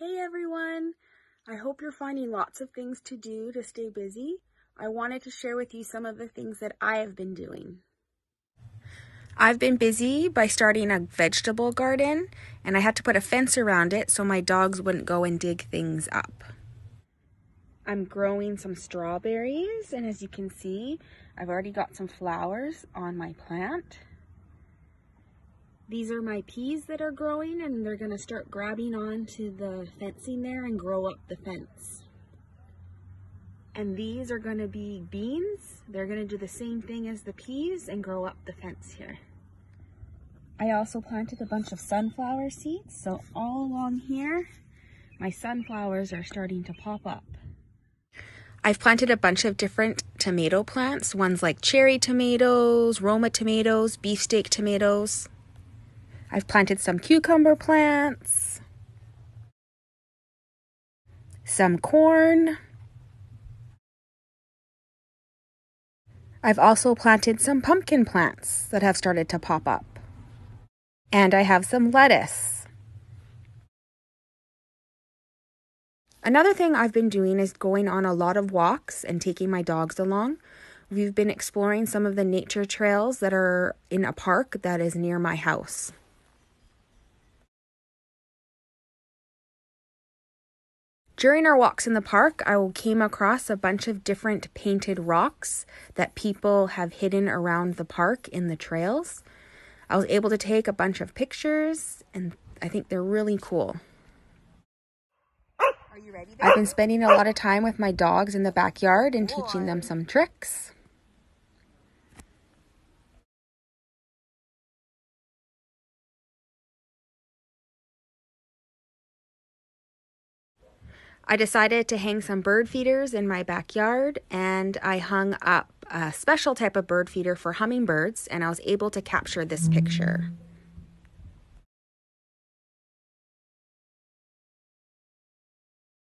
Hey everyone! I hope you're finding lots of things to do to stay busy. I wanted to share with you some of the things that I have been doing. I've been busy by starting a vegetable garden and I had to put a fence around it so my dogs wouldn't go and dig things up. I'm growing some strawberries and as you can see, I've already got some flowers on my plant. These are my peas that are growing and they're going to start grabbing onto the fencing there and grow up the fence. And these are going to be beans. They're going to do the same thing as the peas and grow up the fence here. I also planted a bunch of sunflower seeds. So all along here, my sunflowers are starting to pop up. I've planted a bunch of different tomato plants, ones like cherry tomatoes, Roma tomatoes, beefsteak tomatoes. I've planted some cucumber plants, some corn. I've also planted some pumpkin plants that have started to pop up. And I have some lettuce. Another thing I've been doing is going on a lot of walks and taking my dogs along. We've been exploring some of the nature trails that are in a park that is near my house. During our walks in the park, I came across a bunch of different painted rocks that people have hidden around the park in the trails. I was able to take a bunch of pictures, and I think they're really cool. Are you ready? I've been spending a lot of time with my dogs in the backyard and teaching them some tricks. I decided to hang some bird feeders in my backyard and I hung up a special type of bird feeder for hummingbirds and I was able to capture this picture.